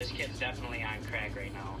This kid's definitely on crack right now.